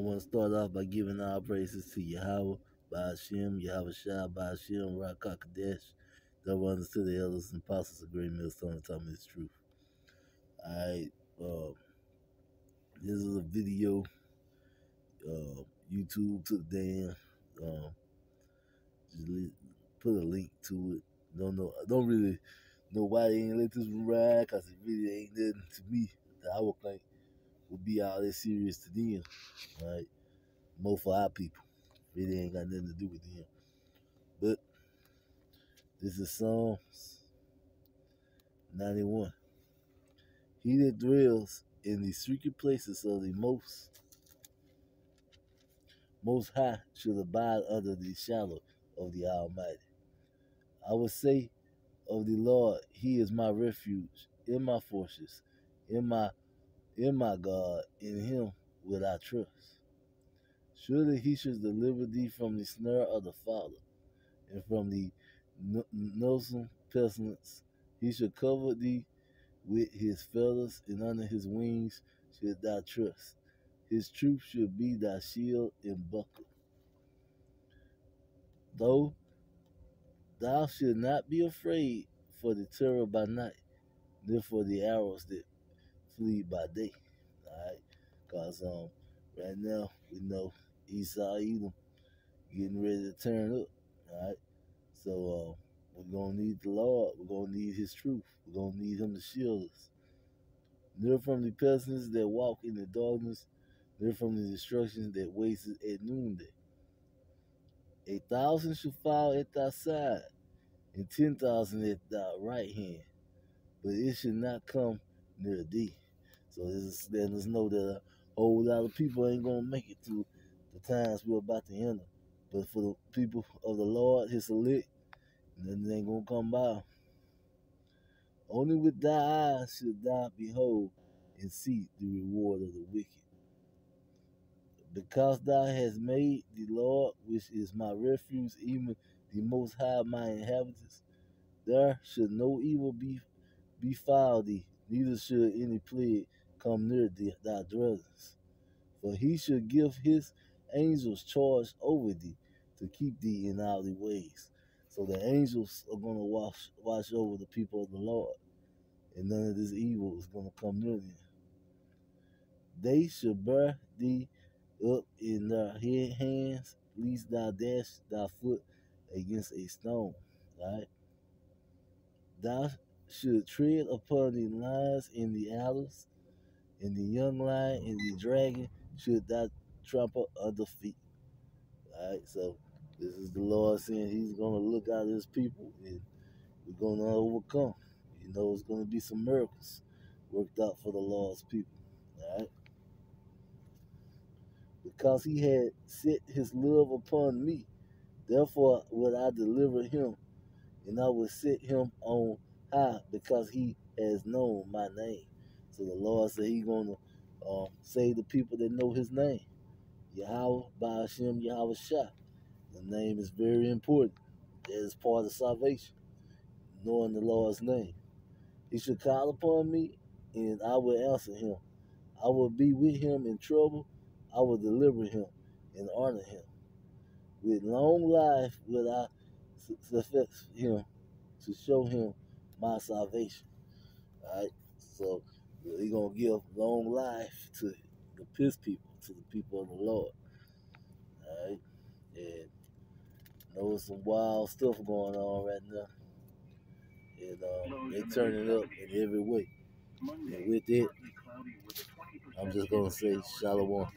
want to start off by giving our praises to Yahweh, Ba'ashem, Yahawashi, Ba'ashem, Ruach HaKodesh, the ones to the elders and apostles of Great Millstone and tell me the truth. Alright, uh, this is a video, uh, YouTube took down. Um, just put a link to it. Don't know, I don't really know why they ain't let this ride, cause it really ain't nothing to me that I would think would be all that serious to them, right? More for our people. Really ain't got nothing to do with them. But this is Psalms 91. He that dwells in the secret places of the most most high shall abide under the shadow of the Almighty. I will say of the Lord, He is my refuge, in my fortress, in my in my God, in Him will I trust. Surely He should deliver thee from the snare of the fowler, and from the noisome pestilence. He should cover thee with His feathers, and under His wings should thou trust. His truth should be thy shield and buckler. Though thou should not be afraid for the terror by night, nor for the arrows that flee by day. Alright? Cause um right now we know Esau Edom getting ready to turn up. Alright? So uh, we're gonna need the Lord, we're gonna need his truth, we're gonna need him to shield us. Near from the pestilence that walk in the darkness, near from the destruction that wastes at noonday. A thousand shall fall at thy side, and ten thousand at thy right hand, but it should not come near thee. So this is letting us know that a whole lot of people ain't gonna make it through the times we're about to enter. But for the people of the Lord, his elect, nothing ain't gonna come by. Only with thy eyes should thou behold and see the reward of the wicked. Because thou hast made the Lord, which is my refuge, even the most high my inhabitants, there should no evil be befall thee, neither should any plague come near thee, thy dwellings. For he should give his angels charge over thee to keep thee in all the ways. So the angels are going to watch, watch over the people of the Lord, and none of this evil is going to come near them. They shall bear thee up in their hands, lest thou dash thy foot against a stone. Right? Thou should tread upon the lions and the adders, and the young lion and the dragon should thou trample under feet. Alright, so this is the Lord saying He's gonna look out His people and we're gonna overcome. You know, it's gonna be some miracles worked out for the Lord's people. Alright because he had set his love upon me. Therefore would I deliver him, and I will set him on high, because he has known my name. So the Lord said he's going to um, save the people that know his name. Yahweh, Ba'ashem, Yahawashi. The name is very important. That is part of salvation, knowing the Lord's name. He should call upon me, and I will answer him. I will be with him in trouble. I will deliver him and honor him. With long life will I suffix him to show him my salvation. All right? So he's going to give long life to the piss people, to the people of the Lord. All right? And know some wild stuff going on right now. And um, they turning up in every way. And with it, I'm just going to say shalom.